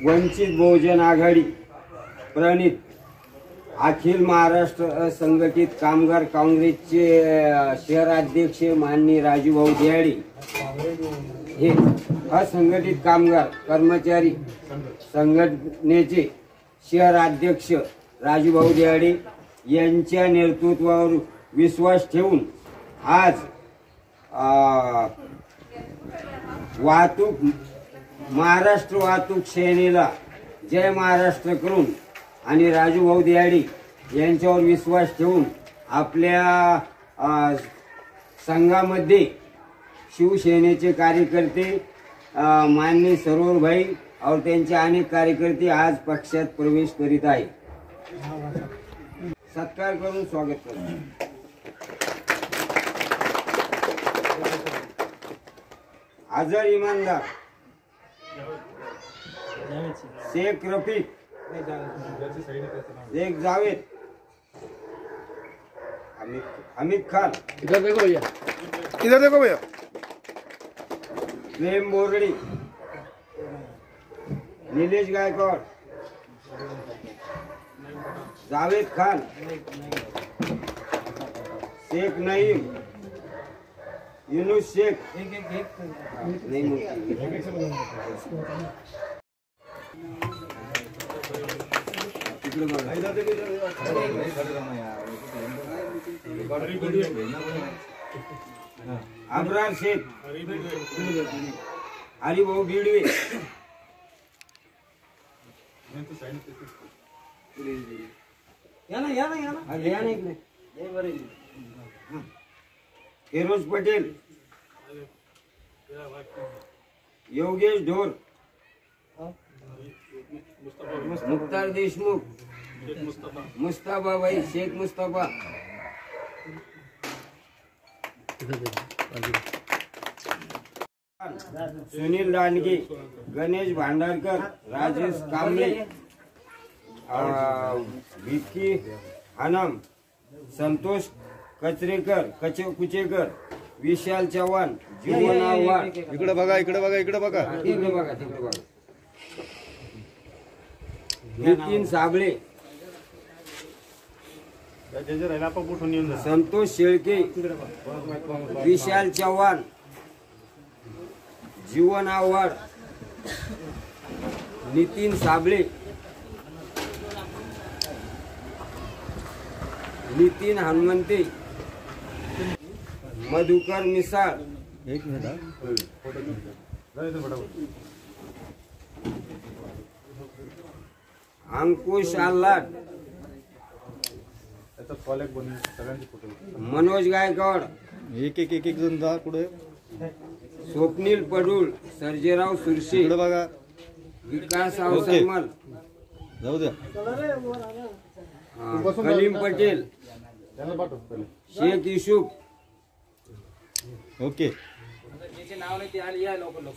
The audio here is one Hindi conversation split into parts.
वंचित बहुजन आघाडी प्रणित अखिल महाराष्ट्र संघटित कामगार काँग्रेसचे शहराध्यक्ष माननीय राजूभाऊ दियाडी हे असंघटित कामगार कर्मचारी संघटनेचे शहर अध्यक्ष राजूभाऊ दियाडी यांच्या नेतृत्वावर विश्वास ठेवून आज वाहतूक महाराष्ट्र वाहतूक सेनेला जय महाराष्ट्र करून आणि राजू भाऊ दियाडी यांच्यावर विश्वास ठेवून आपल्या संघामध्ये शिवसेनेचे कार्यकर्ते मान्य सरोवरभाई और त्यांचे अनेक कार्यकर्ते आज पक्षात प्रवेश करीत आहे सत्कार करून स्वागत करतो. अजर इमानदार शेख रफीक शेख जावेद हमीद हमीद खान इधर देखो भैया। इधर देखो भैया। प्रेम बोरडी निलेश गायकवाड जावेद खान शेख नईम युनुस शेख नहीं मूर्ती. इकडे बघा. अबरार शेख हरिभाऊ बिडवे या ना या ना या ना या ना इकडे हा. फिरोज पटेल। योगेश ढोर मुख्तार देशमुख। मुस्ताफा। भाई शेख मुस्तफ़ा। सुनील दांडगे गणेश भांडारकर राजेश कांबळे अं, विक्की हनम संतोष कचरेकर कचे कुचेकर विशाल चव्हाण जीवन आव्हाड इकडे बघा इकडे बघा इकडे बघा. तिकडे बघा तिकडे बघा. नितीन साबळे. संतोष शेळके. विशाल चव्हाण. जीवन आव्हाड नितीन साबळे. नितीन हनुमंते. मधुकर मिसाळ एक मिनिट अंकुश आल्हाट मनोज गायकवाड। एक एक एक एक जण जा कुठे स्वप्नील पडुळ सर्जेराव सुरशे। इकडे बघा। विकास ओके. अवसरमल जाऊ द्या। कलीम पटेल। शेख युसुफ। ओके।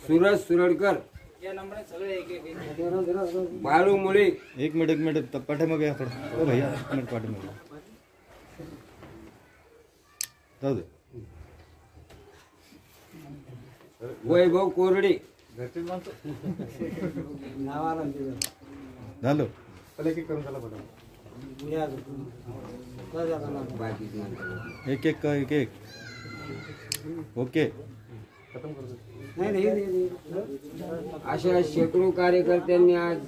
सूरज सुरडकर। बाळू मुळे एक मिनिट एक मिनिट त- पाठीमागे या थोडं। भैया एक मिनिट पाठीमागे जाऊ दे। वैभव कोरडे। झालं। एक एक एक एक। ओके. अशा शेकडो कार्यकर्त्यांनी आज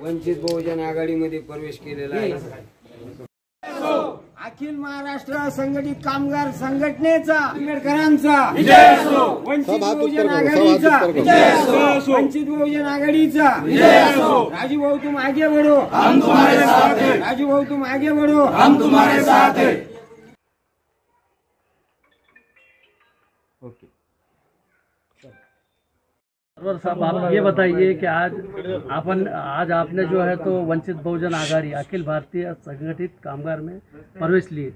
वंचित बहुजन आघाडीमध्ये प्रवेश केलेला आहे. अखिल महाराष्ट्र संघटित कामगार संघटनेचा आंबेडकरांचा वंचित बहुजन आघाडीचा वंचित बहुजन आघाडीचा. राजू भाऊ तुम आगे बढ़ो. हम तुम्हारे साथ हैं. राजू भाऊ तुम आगे बढ़ो. हम तुम्हारे साथ हैं. सरवर साहब, आप ये बताइए कि आज अपन आज आपने जो है तो वंचित बहुजन आघाड़ी, अखिल भारतीय संगठित कामगार में प्रवेश लिए।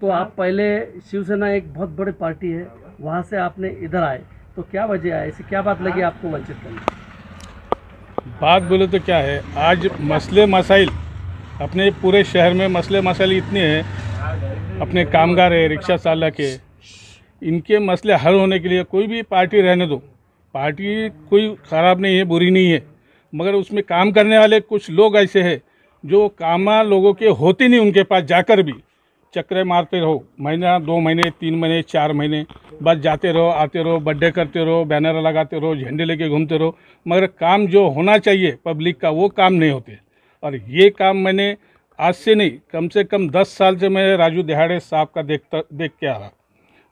तो आप पहले शिवसेना एक बहुत बड़ी पार्टी है, वहाँ से आपने इधर आए। तो क्या वजह है? ऐसी क्या बात लगी आपको वंचित करने बात बोले तो क्या है? आज मसले मसाइल, अपने पूरे शहर में मसले मसाइल इतने हैं, अपने कामगार है, रिक्शा चालक है, इनके मसले हल होने के लिए कोई भी पार्टी रहने दो। पार्टी कोई ख़राब नहीं है, बुरी नहीं है, मगर उसमें काम करने वाले कुछ लोग ऐसे हैं जो कामा लोगों के होते नहीं, उनके पास जाकर भी चक्रे मारते रहो। महीना, दो महीने, तीन महीने, चार महीने, बस जाते रहो, आते रहो, बर्थडे करते रहो, बैनर लगाते रहो, झंडे लेके घूमते रहो, मगर काम जो होना चाहिए पब्लिक का, वो काम नहीं होते। और ये काम मैंने आज से नहीं, कम से कम दस साल से मैं राजू दिहाड़े साहब का देखता, देख के आ रहा।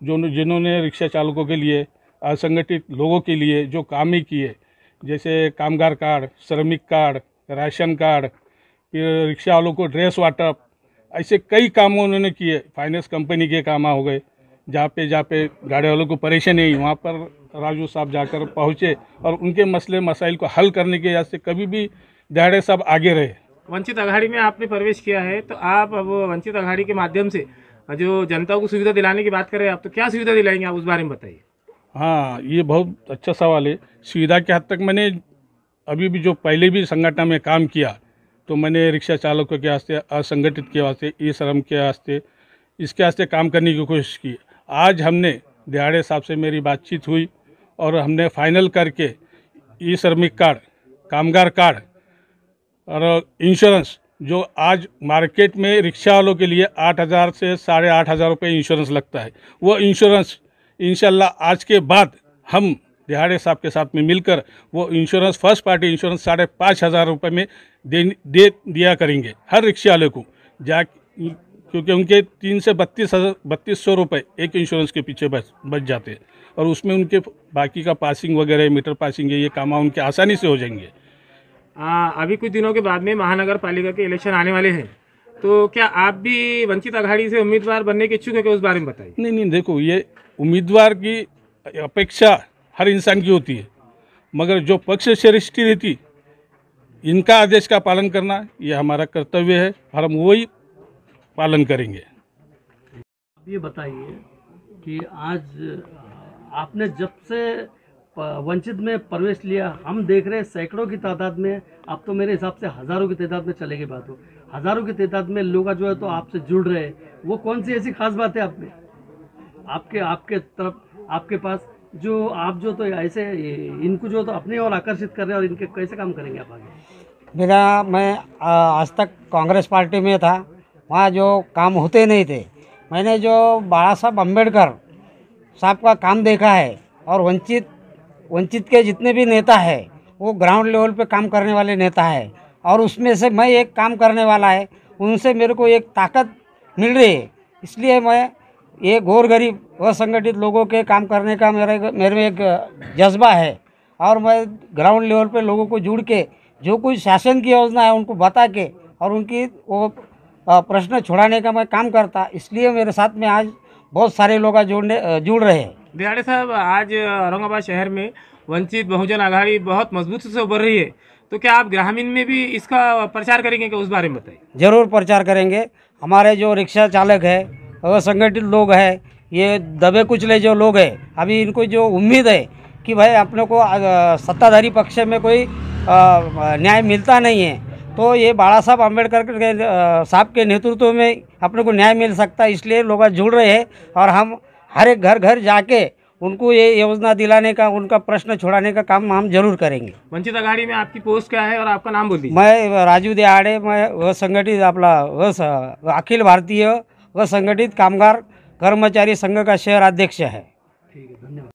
जो जिन्होंने रिक्शा चालकों के लिए असंगठित लोगों के लिए जो काम ही किए, जैसे कामगार कार्ड, श्रमिक कार्ड, राशन कार्ड, फिर रिक्शा वालों को ड्रेस वाटअप ऐसे कई काम उन्होंने किए। फाइनेंस कंपनी के काम हो गए, जहाँ पे जहाँ पे गाड़ी वालों को परेशानी हुई, वहाँ पर राजू साहब जाकर पहुँचे और उनके मसले मसाइल को हल करने के वजह से कभी भी दिहाड़े साहब आगे रहे। वंचित अघाड़ी में आपने प्रवेश किया है तो आप अब वंचित अघाड़ी के माध्यम से, जो जनता को सुविधा दिलाने की बात कर रहे हैं, आप तो क्या सुविधा दिलाएँगे, आप उस बारे में बताइए। हाँ ये बहुत अच्छा सवाल है। सुविधा के हद तक मैंने अभी भी जो पहले भी संगठन में काम किया तो मैंने रिक्शा चालकों के वास्ते, असंगठित के वास्ते ई श्रम के वास्ते, इसके वास्ते काम करने की कोशिश की। आज हमने दिहाड़े साहब से मेरी बातचीत हुई और हमने फाइनल करके ई श्रमिक कार्ड, कामगार कार्ड और इंश्योरेंस, जो आज मार्केट में रिक्शा वालों के लिए आठ हज़ार से साढ़े आठ हज़ार रुपये इंश्योरेंस लगता है। वो इंश्योरेंस इंशाल्लाह आज के बाद हम दिहाड़े साहब के साथ में मिलकर वो इंश्योरेंस फ़र्स्ट पार्टी इंश्योरेंस साढ़े पाँच हज़ार रुपये में दे दे दिया करेंगे। हर रिक्शे वाले को जा क्योंकि उनके तीन से बत्तीस हज़ार बत्तीस सौ रुपये एक इंश्योरेंस के पीछे बच बच जाते हैं। और उसमें उनके बाकी का पासिंग वगैरह मीटर पासिंग है ये काम उनके आसानी से हो जाएँगे। आ, अभी कुछ दिनों के बाद में महानगर पालिका के इलेक्शन आने वाले हैं। तो क्या आप भी वंचित अघाड़ी से उम्मीदवार बनने के इच्छुक है क्या उस बारे में बताइए? नहीं नहीं देखो ये उम्मीदवार की अपेक्षा हर इंसान की होती है। मगर जो पक्ष श्रेष्ठी रहती, इनका आदेश का पालन करना ये हमारा कर्तव्य है। और हम वही पालन करेंगे। अब ये बताइए कि आज, आपने जब से वंचित में प्रवेश लिया, हम देख रहे हैं सैकड़ों की तादाद में, अब तो मेरे हिसाब से हज़ारों की तादाद में चले गई बात हो। हज़ारों की तादाद में लोग जो है तो आपसे जुड़ रहे हैं। वो कौन सी ऐसी खास बात है आप में आपके आपके तरफ़, आपके पास जो, आप जो तो ऐसे, इनको जो तो अपने और आकर्षित कर रहे हैं और इनके कैसे काम करेंगे आप आगे? मेरा, मैं आज तक कांग्रेस पार्टी में था, वहाँ जो काम होते नहीं थे, मैंने जो बाला साहब अंबेडकर साहब का काम देखा है, और वंचित वंचित के जितने भी नेता है, वो ग्राउंड लेवल पे काम करने वाले नेता है, और उसमें से मैं एक काम करने वाला है, उनसे मेरे को एक ताकत मिल रही है, इसलिए मैं ये गौर गरीब असंगठित लोगों के काम करने का मेरे मेरे में एक जज्बा है। और मैं ग्राउंड लेवल पे लोगों को जुड़ के जो कुछ शासन की योजना है उनको बता के और उनकी वो प्रश्न छुड़ाने का मैं काम करता। इसलिए मेरे साथ में आज बहुत सारे लोग जुड़ने जुड़ रहे हैं। दिहाड़े साहब आज औरंगाबाद शहर में वंचित बहुजन आघाड़ी बहुत मज़बूत से उभर रही है। तो क्या आप ग्रामीण में भी इसका प्रचार करेंगे क्या उस बारे में बताइए? ज़रूर प्रचार करेंगे। हमारे जो रिक्शा चालक है असंगठित लोग हैं ये दबे कुचले जो लोग हैं अभी इनको जो उम्मीद है कि भाई अपने को सत्ताधारी पक्ष में कोई न्याय मिलता नहीं है तो ये बाला साहब अंबेडकर के साहब के नेतृत्व में अपने को न्याय मिल सकता है इसलिए लोग जुड़ रहे हैं और हम हर एक घर घर जाके उनको ये योजना दिलाने का उनका प्रश्न छुड़ाने का काम हम ज़रूर करेंगे। वंचित अघाड़ी में आपकी पोस्ट क्या है और आपका नाम बोलिए मैं राजू दिहाड़े मैं वह संगठित अपना अखिल भारतीय व संगठित कामगार कर्मचारी संघ का शहर अध्यक्ष है। ठीक है धन्यवाद।